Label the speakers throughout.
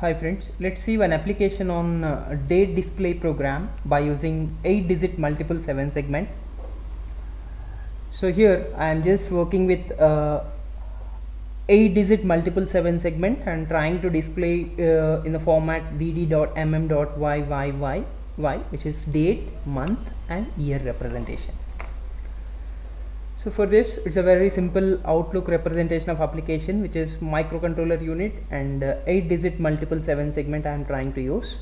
Speaker 1: Hi friends, let's see one application on uh, date display program by using 8 digit multiple 7 segment. So here I am just working with uh, 8 digit multiple 7 segment and trying to display uh, in the format dd.mm.yyyy which is date, month and year representation. So for this it's a very simple outlook representation of application which is microcontroller unit and uh, 8 digit multiple 7 segment I am trying to use.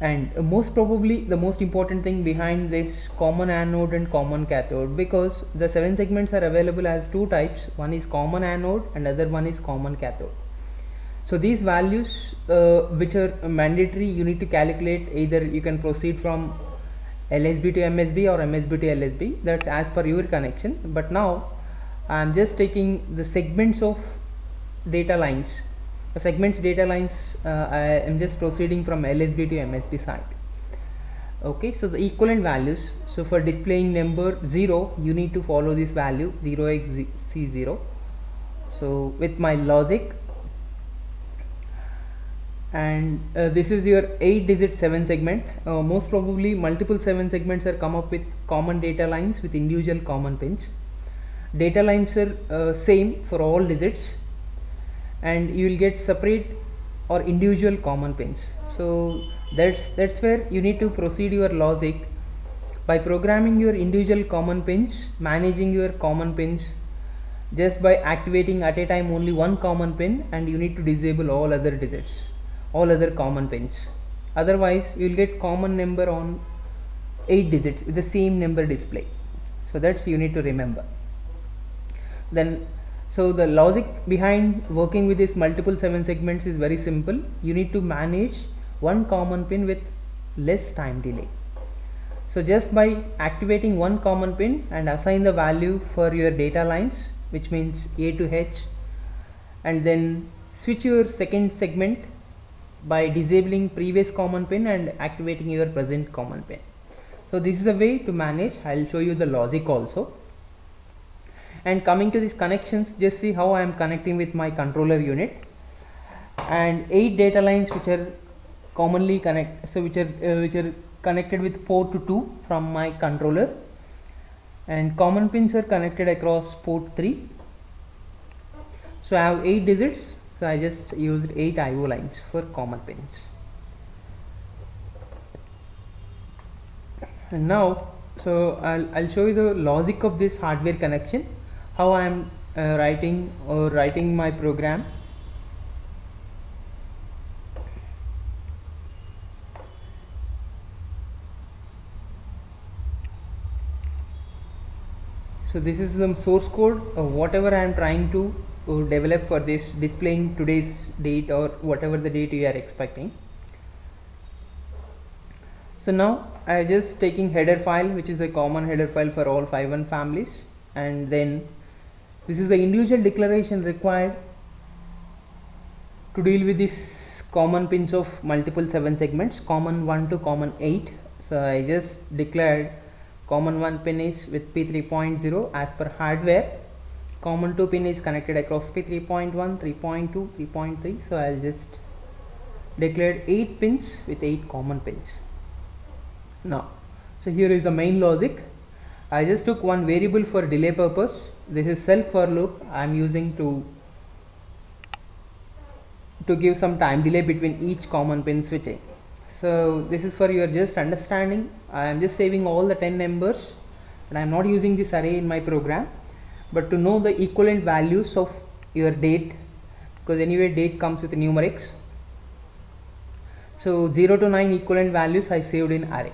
Speaker 1: And uh, most probably the most important thing behind this common anode and common cathode because the 7 segments are available as two types. One is common anode and other one is common cathode. So these values uh, which are mandatory you need to calculate. Either you can proceed from LSB to MSB or MSB to LSB that's as per your connection. But now I am just taking the segments of data lines. The segments data lines uh, I am just proceeding from LSB to MSB side. Okay so the equivalent values. So for displaying number 0 you need to follow this value 0xc0 so with my logic and uh, this is your 8 digit 7 segment. Uh, most probably multiple 7 segments are come up with common data lines with individual common pins data lines are uh, same for all digits. And you will get separate or individual common pins so that's that's where you need to proceed your logic by programming your individual common pins managing your common pins just by activating at a time only one common pin and you need to disable all other digits all other common pins. Otherwise you will get common number on 8 digits with the same number display. So that's you need to remember. Then so the logic behind working with this multiple 7 segments is very simple. You need to manage one common pin with less time delay. So just by activating one common pin and assign the value for your data lines which means A to H and then switch your second segment by disabling previous common pin and activating your present common pin. So this is a way to manage. I'll show you the logic also. And coming to these connections just see how I am connecting with my controller unit. And 8 data lines which are commonly connect so which are uh, which are connected with port 2 from my controller. And common pins are connected across port 3 so I have 8 digits so I just used 8 IO lines for common pins. And now so I'll, I'll show you the logic of this hardware connection how I am uh, writing or writing my program. So this is the source code of whatever I am trying to develop for this displaying today's date or whatever the date you are expecting. So now I just taking header file which is a common header file for all 5.1 families. And then this is the individual declaration required to deal with this common pins of multiple 7 segments common 1 to common 8 so I just declared common 1 pin is with P3.0 as per hardware common 2 pin is connected across P3.1 3.2 3.3 so I'll just declared 8 pins with 8 common pins. Now so here is the main logic. I just took one variable for delay purpose. This is self for loop. I am using to to give some time delay between each common pin switching. So this is for your just understanding. I am just saving all the 10 numbers and I am not using this array in my program but to know the equivalent values of your date because anyway date comes with numerics. So 0 to 9 equivalent values I saved in array.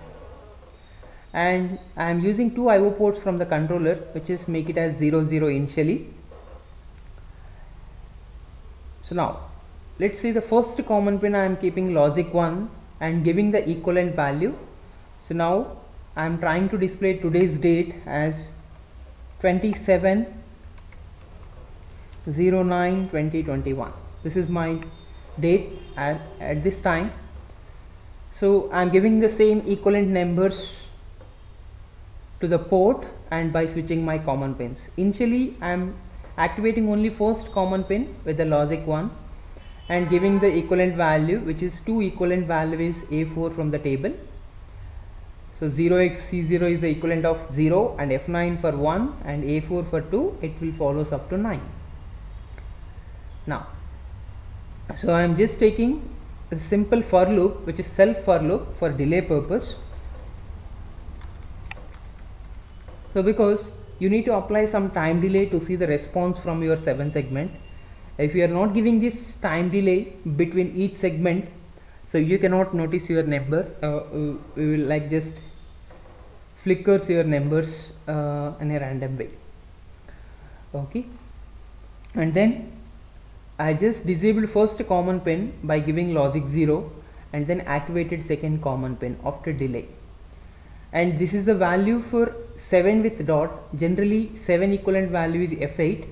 Speaker 1: And I am using two IO ports from the controller which is make it as 00 0 initially. So now let's see the first common pin I am keeping logic 1 and giving the equivalent value. So now I am trying to display today's date as 27 09 2021 this is my date at, at this time. So I am giving the same equivalent numbers to the port and by switching my common pins. Initially I am activating only first common pin with the logic 1 and giving the equivalent value which is 2 equivalent value is A4 from the table so 0x C0 is the equivalent of 0 and F9 for 1 and A4 for 2 it will follows up to 9 now so I am just taking a simple for loop which is self for loop for delay purpose. So because you need to apply some time delay to see the response from your 7 segment. If you are not giving this time delay between each segment so you cannot notice your number uh, uh we will like just flickers your numbers uh, in a random way. Okay? And then I just disabled first common pin by giving logic 0 and then activated second common pin after delay. And this is the value for 7 with dot. Generally 7 equivalent value is f8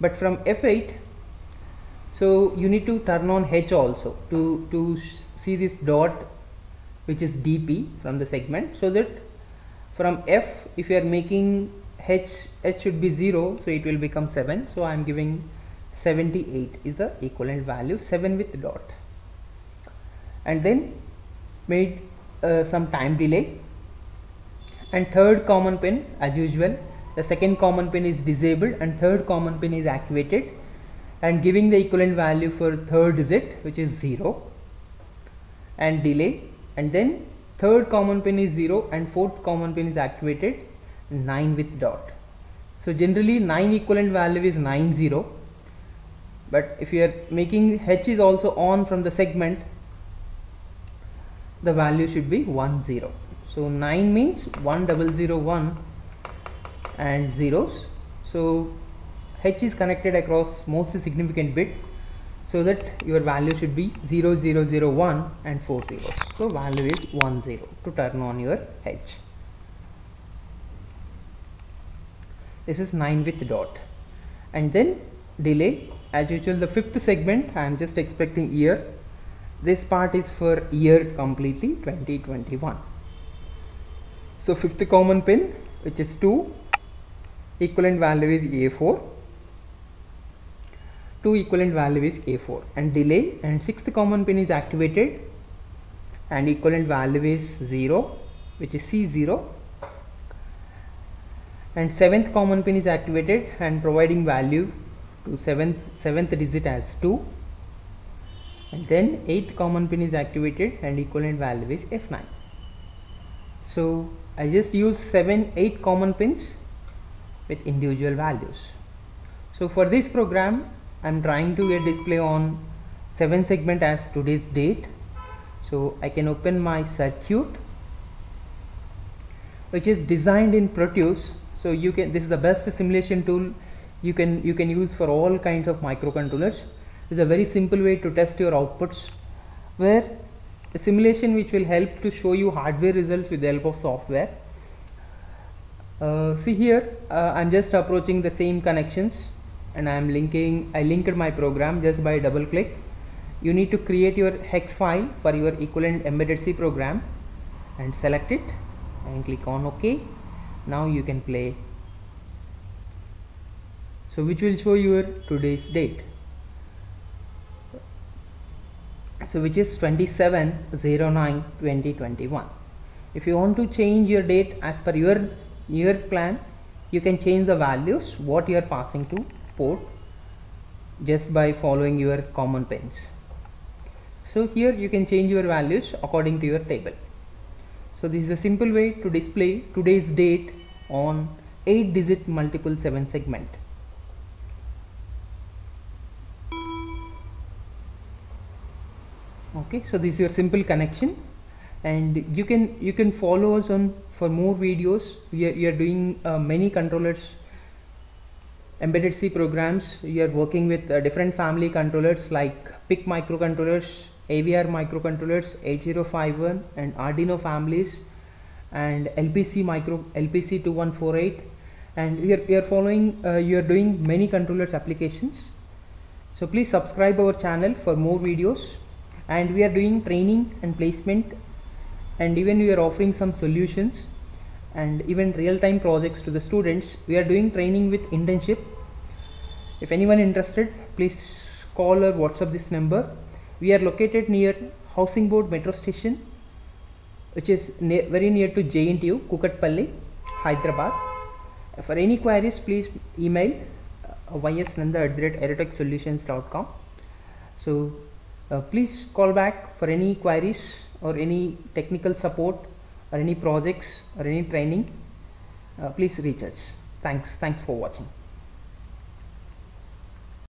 Speaker 1: but from f8 so you need to turn on h also to to see this dot which is dp from the segment so that from f if you are making h h should be 0 so it will become 7 so I am giving 78 is the equivalent value 7 with dot. And then made uh, some time delay. And third common pin as usual the second common pin is disabled and third common pin is activated. And giving the equivalent value for third digit which is 0 and delay. And then third common pin is 0 and fourth common pin is activated 9 with dot. So generally 9 equivalent value is 9 0 but if you are making h is also on from the segment the value should be 1 0 so 9 means 1 double 0 1 and zeros. So h is connected across most significant bit so that your value should be 0 0 0 1 and 4 zeros. So value is 1 0 to turn on your h. This is 9 with dot. And then delay. As usual the fifth segment I am just expecting year. This part is for year completely 2021 so fifth common pin which is 2 equivalent value is A4 2 equivalent value is A4 and delay and sixth common pin is activated. And equivalent value is 0 which is C0 and seventh common pin is activated and providing value to seventh seventh digit as 2 and then eighth common pin is activated and equivalent value is F9 so I just use 7 8 common pins with individual values. So for this program I'm trying to get display on 7 segment as today's date. So I can open my circuit which is designed in Proteus. So you can this is the best simulation tool you can you can use for all kinds of microcontrollers. Is a very simple way to test your outputs where a simulation which will help to show you hardware results with the help of software. Uh, see here uh, I'm just approaching the same connections and I am linking I linked my program just by double click. You need to create your hex file for your equivalent embedded C program and select it and click on OK. Now you can play. So which will show your today's date. So which is 27 09 2021 if you want to change your date as per your your plan you can change the values what you are passing to port just by following your common pins so here you can change your values according to your table. So this is a simple way to display today's date on 8 digit multiple 7 segment. Okay so this is your simple connection. And you can you can follow us on for more videos. We are, we are doing uh, many controllers embedded C programs you are working with uh, different family controllers like PIC microcontrollers AVR microcontrollers 8051 and Arduino families and LPC micro LPC 2148 and we are, we are following uh, you are doing many controllers applications. So please subscribe our channel for more videos. And we are doing training and placement. And even we are offering some solutions and even real-time projects to the students we are doing training with internship if anyone interested please call or WhatsApp this number. We are located near Housing Board Metro Station, which is very near to JNTU, Kukatpalli, Hyderabad. For any queries, please email uh, ysnanda at. So uh, please call back for any queries or any technical support or any projects or any training. Uh, please reach us. Thanks. Thanks for watching.